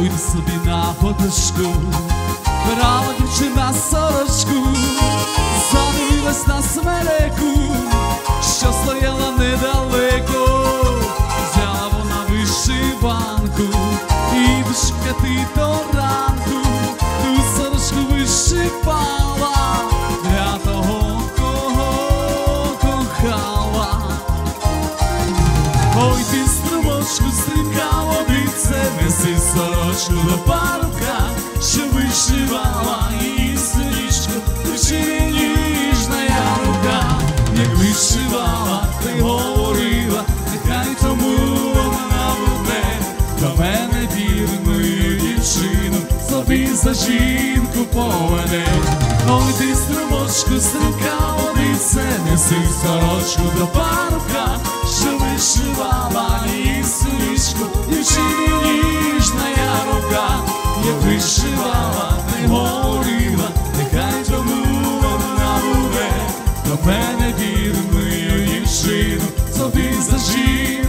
Ой, собі на фоточку, брала дівчина сорочку, задивилась на смереку, що стояла недалеко, взяла вона вишиванку і вишикати до ранку, ту сорочку вишивала для того, кого кохала. Ой, до парубка, що вишивала її синічку, чи ніжна рука, як вишивала, ти говорила, нехай тому вона буде до мене вірною дівчину, собі за жінку поведе. Ой, ти струмочку стрімкало це неси. Сорочку до парубка, що вишивала її як вишивала, не говорила, нехай тому вона буде. До мене вірною дівчину, собі за жінку